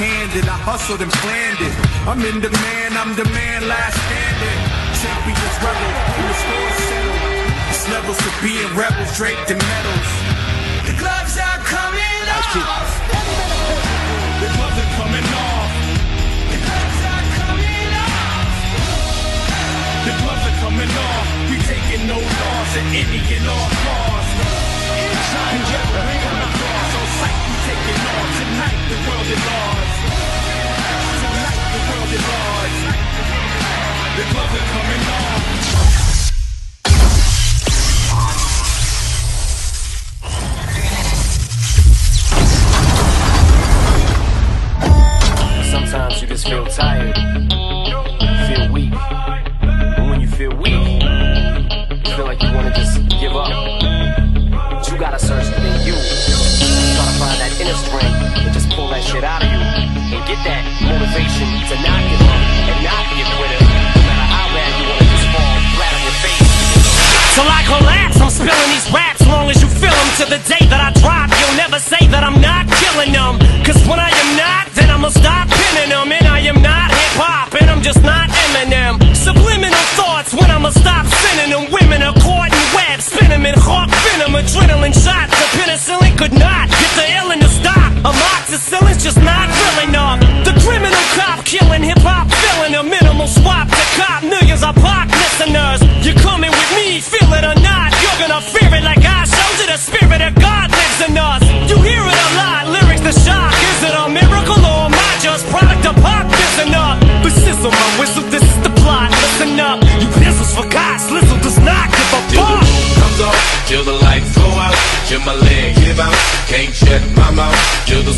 handed. I hustled and planned it. I'm in demand, I'm the man last standing. Champions rebel, in the score settled. It's levels to being rebels draped in medals. The gloves are coming off. The gloves are coming off. The gloves are coming off. The gloves are coming off. We taking no loss at any and all costs. Inside, yeah, Spilling these raps long as you feel them to the day one up. You pistols for cops, Lizzo does not give a fuck. Till the lights go out, till my leg give out, can't shut my mouth, till the